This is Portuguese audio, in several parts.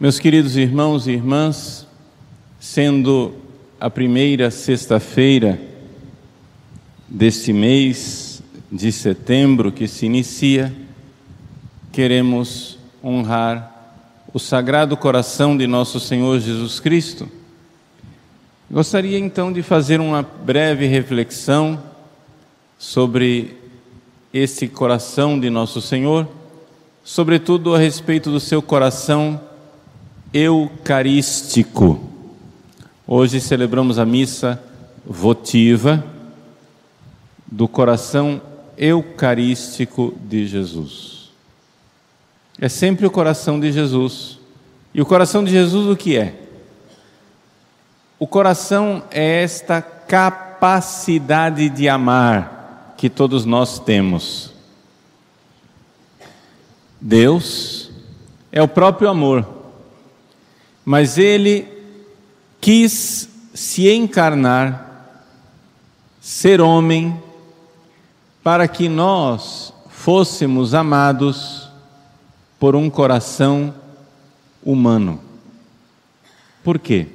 Meus queridos irmãos e irmãs, sendo a primeira sexta-feira deste mês de setembro que se inicia, queremos honrar o Sagrado Coração de nosso Senhor Jesus Cristo. Gostaria então de fazer uma breve reflexão sobre esse coração de nosso Senhor, sobretudo a respeito do seu coração eucarístico. Hoje celebramos a missa votiva do coração eucarístico de Jesus. É sempre o coração de Jesus. E o coração de Jesus o que é? O coração é esta capacidade de amar que todos nós temos. Deus é o próprio amor, mas Ele quis se encarnar, ser homem, para que nós fôssemos amados por um coração humano. Por quê?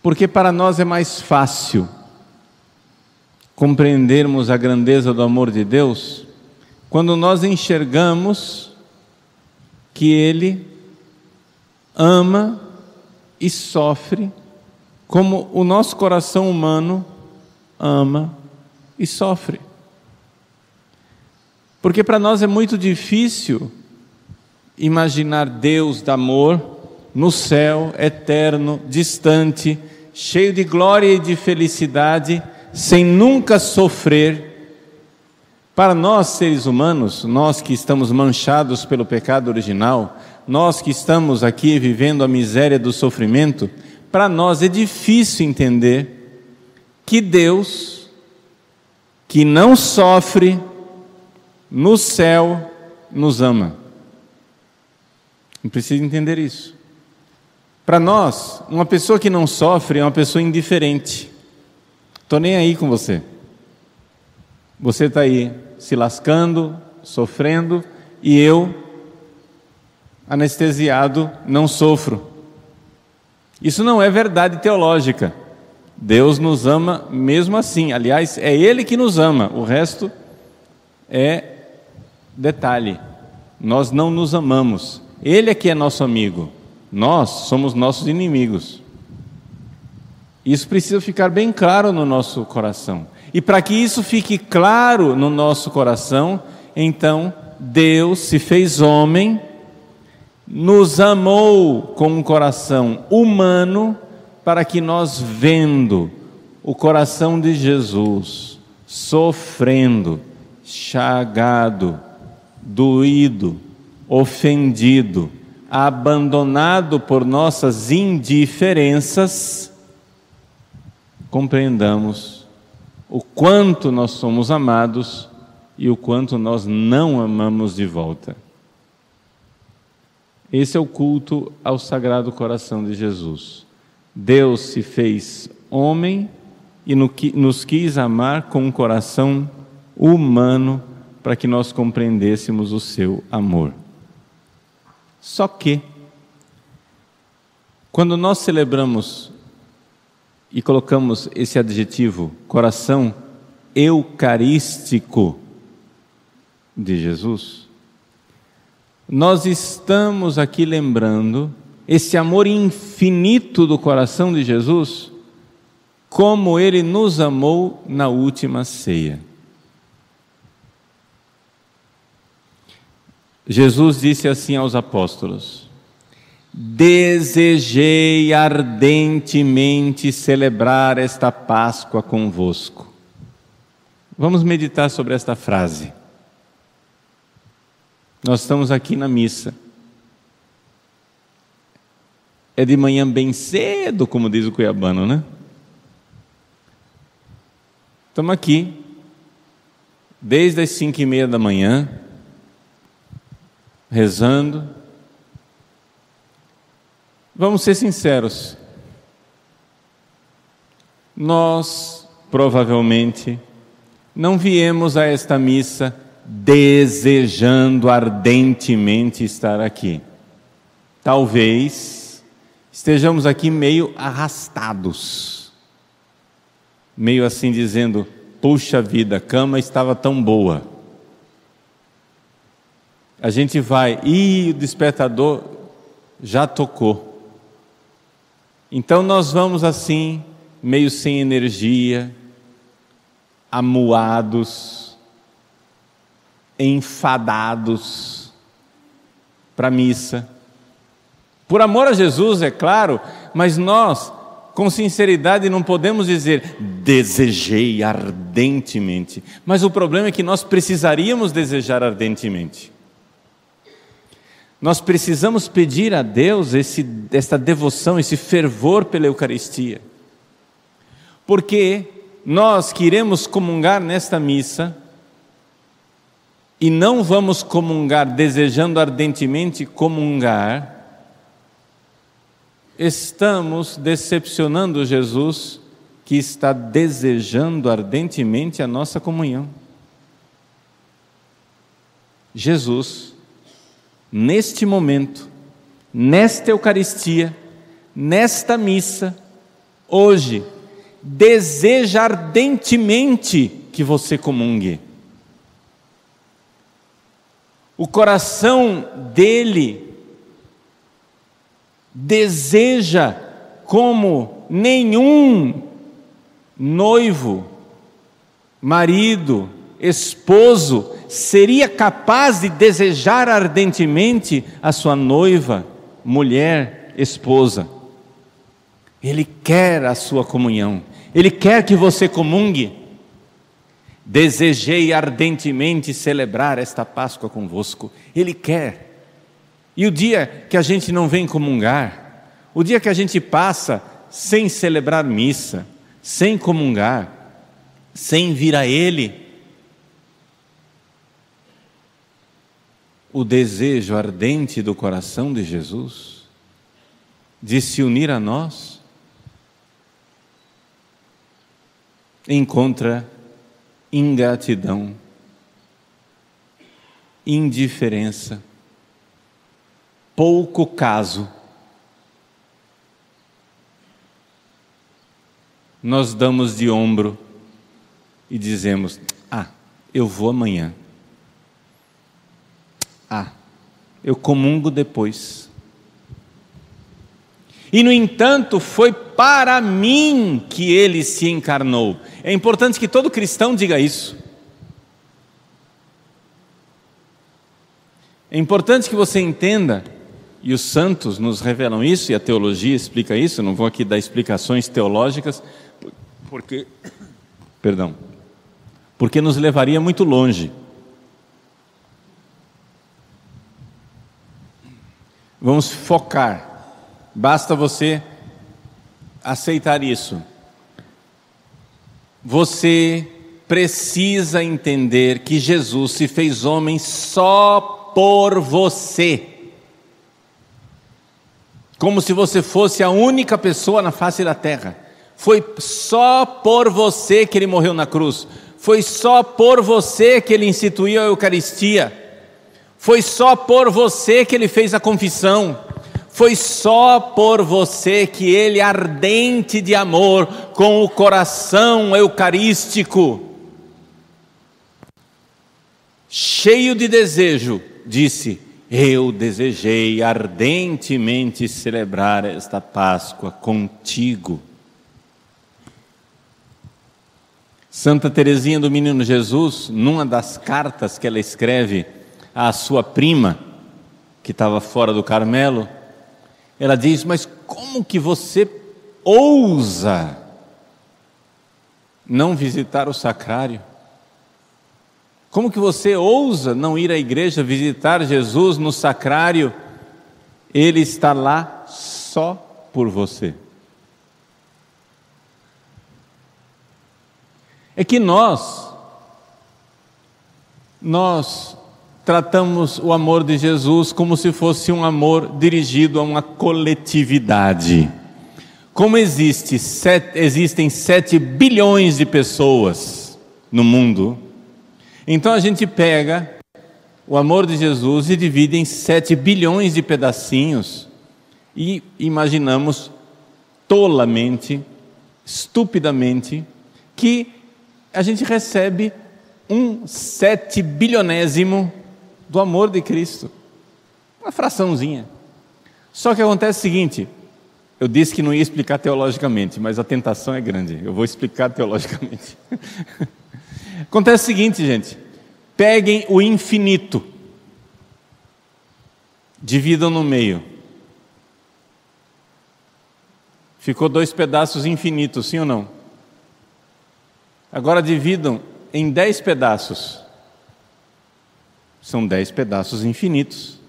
Porque para nós é mais fácil compreendermos a grandeza do amor de Deus quando nós enxergamos que Ele ama e sofre como o nosso coração humano ama e sofre. Porque para nós é muito difícil imaginar Deus de amor no céu, eterno, distante, cheio de glória e de felicidade, sem nunca sofrer para nós, seres humanos, nós que estamos manchados pelo pecado original, nós que estamos aqui vivendo a miséria do sofrimento, para nós é difícil entender que Deus, que não sofre, no céu nos ama. Não precisa entender isso. Para nós, uma pessoa que não sofre é uma pessoa indiferente. Estou nem aí com você. Você está aí se lascando, sofrendo, e eu, anestesiado, não sofro. Isso não é verdade teológica. Deus nos ama mesmo assim. Aliás, é Ele que nos ama, o resto é detalhe. Nós não nos amamos. Ele é que é nosso amigo. Nós somos nossos inimigos. Isso precisa ficar bem claro no nosso coração. E para que isso fique claro no nosso coração, então Deus se fez homem, nos amou com um coração humano, para que nós, vendo o coração de Jesus, sofrendo, chagado, doído, ofendido, abandonado por nossas indiferenças, compreendamos o quanto nós somos amados e o quanto nós não amamos de volta. Esse é o culto ao Sagrado Coração de Jesus. Deus se fez homem e nos quis amar com um coração humano para que nós compreendêssemos o seu amor. Só que, quando nós celebramos e colocamos esse adjetivo, coração eucarístico de Jesus, nós estamos aqui lembrando esse amor infinito do coração de Jesus, como ele nos amou na última ceia. Jesus disse assim aos apóstolos: Desejei ardentemente celebrar esta Páscoa convosco. Vamos meditar sobre esta frase. Nós estamos aqui na missa. É de manhã bem cedo, como diz o cuiabano, né? Estamos aqui, desde as cinco e meia da manhã, rezando, Vamos ser sinceros. Nós, provavelmente, não viemos a esta missa desejando ardentemente estar aqui. talvez estejamos aqui meio arrastados, meio assim dizendo: puxa vida, a cama estava tão boa. A gente vai, e o despertador já tocou. Então nós vamos assim, meio sem energia, amuados, enfadados para a missa. Por amor a Jesus, é claro, mas nós, com sinceridade, não podemos dizer desejei ardentemente. Mas o problema é que nós precisaríamos desejar ardentemente. Nós precisamos pedir a Deus esse, essa devoção, esse fervor pela Eucaristia. Porque nós que iremos comungar nesta missa, e não vamos comungar desejando ardentemente comungar, estamos decepcionando Jesus, que está desejando ardentemente a nossa comunhão. Jesus neste momento, nesta Eucaristia, nesta missa, hoje, deseja ardentemente que você comungue. O coração dele deseja como nenhum noivo, marido, esposo seria capaz de desejar ardentemente a sua noiva, mulher, esposa. Ele quer a sua comunhão, ele quer que você comungue. Desejei ardentemente celebrar esta Páscoa convosco. Ele quer. E o dia que a gente não vem comungar, o dia que a gente passa sem celebrar missa, sem comungar, sem vir a Ele, o desejo ardente do coração de Jesus de se unir a nós, encontra ingratidão, indiferença, pouco caso. Nós damos de ombro e dizemos: Ah, eu vou amanhã. Ah, eu comungo depois. E no entanto, foi para mim que ele se encarnou. É importante que todo cristão diga isso. É importante que você entenda, e os santos nos revelam isso, e a teologia explica isso, não vou aqui dar explicações teológicas, porque, perdão, porque nos levaria muito longe. Vamos focar. Basta você aceitar isso. Você precisa entender que Jesus se fez homem só por você. Como se você fosse a única pessoa na face da terra. Foi só por você que ele morreu na cruz. Foi só por você que ele instituiu a Eucaristia. Foi só por você que ele fez a confissão. Foi só por você que ele, ardente de amor, com o coração eucarístico, cheio de desejo, disse: Eu desejei ardentemente celebrar esta Páscoa contigo. Santa Teresinha do Menino Jesus, numa das cartas que ela escreve à sua prima, que estava fora do Carmelo, ela diz: Mas como que você ousa não visitar o sacrário? Como que você ousa não ir à igreja visitar Jesus no sacrário? Ele está lá só por você. É que nós, nós tratamos o amor de Jesus como se fosse um amor dirigido a uma coletividade. Como existe sete, existem 7 bilhões de pessoas no mundo, então a gente pega o amor de Jesus e divide em 7 bilhões de pedacinhos e imaginamos tolamente, estupidamente, que a gente recebe um sete bilionésimo do amor de Cristo. Uma fraçãozinha. Só que acontece o seguinte: eu disse que não ia explicar teologicamente, mas a tentação é grande. Eu vou explicar teologicamente. Acontece o seguinte, gente: peguem o infinito, dividam no meio. Ficou dois pedaços infinitos, sim ou não? Agora dividam em dez pedaços. São dez pedaços infinitos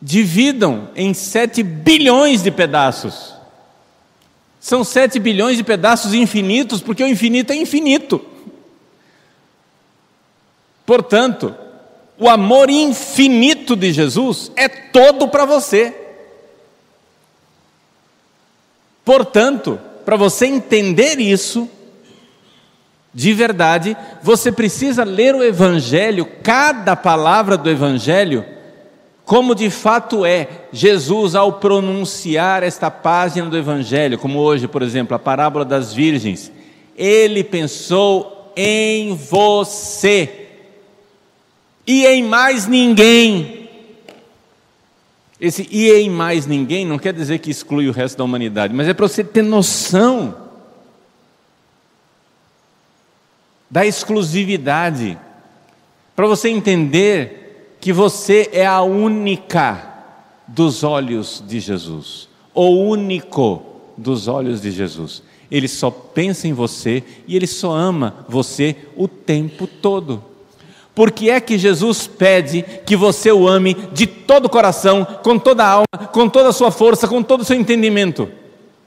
dividam em 7 bilhões de pedaços. São 7 bilhões de pedaços infinitos, porque o infinito é infinito. Portanto, o amor infinito de Jesus é todo para você. Portanto, para você entender isso, de verdade, você precisa ler o Evangelho, cada palavra do Evangelho, como de fato é Jesus ao pronunciar esta página do Evangelho, como hoje, por exemplo, a parábola das virgens, ele pensou em você e em mais ninguém. Esse e em mais ninguém não quer dizer que exclui o resto da humanidade, mas é para você ter noção da exclusividade, para você entender que você é a única dos olhos de Jesus, o único dos olhos de Jesus. Ele só pensa em você e ele só ama você o tempo todo. Por que é que Jesus pede que você o ame de todo o coração, com toda a alma, com toda a sua força, com todo o seu entendimento?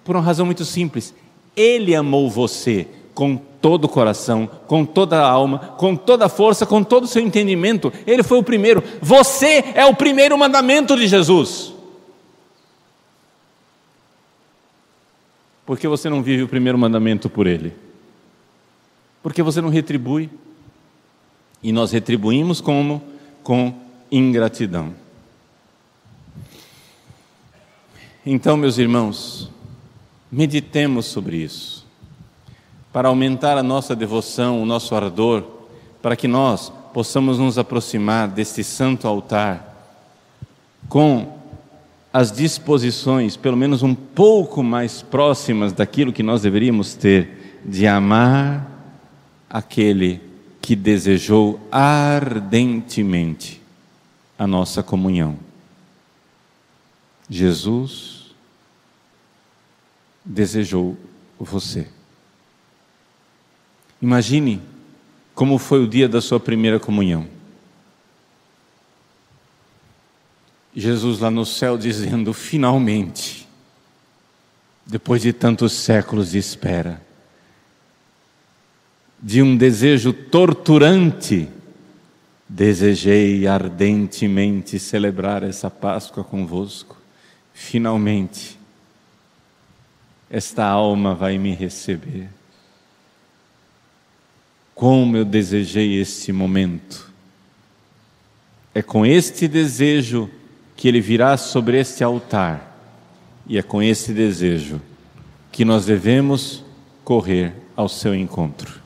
Por uma razão muito simples. Ele amou você com todo o coração, com toda a alma, com toda a força, com todo o seu entendimento. Ele foi o primeiro. Você é o primeiro mandamento de Jesus. Por que você não vive o primeiro mandamento por ele? Porque você não retribui. E nós retribuímos como? Com ingratidão. Então, meus irmãos, meditemos sobre isso para aumentar a nossa devoção, o nosso ardor, para que nós possamos nos aproximar deste santo altar com as disposições, pelo menos um pouco mais próximas daquilo que nós deveríamos ter, de amar aquele que desejou ardentemente a nossa comunhão. Jesus desejou você. Imagine como foi o dia da sua primeira comunhão. Jesus lá no céu dizendo: finalmente, depois de tantos séculos de espera, de um desejo torturante, desejei ardentemente celebrar essa Páscoa convosco. Finalmente, esta alma vai me receber. Como eu desejei este momento. É com este desejo que ele virá sobre este altar, e é com esse desejo que nós devemos correr ao seu encontro.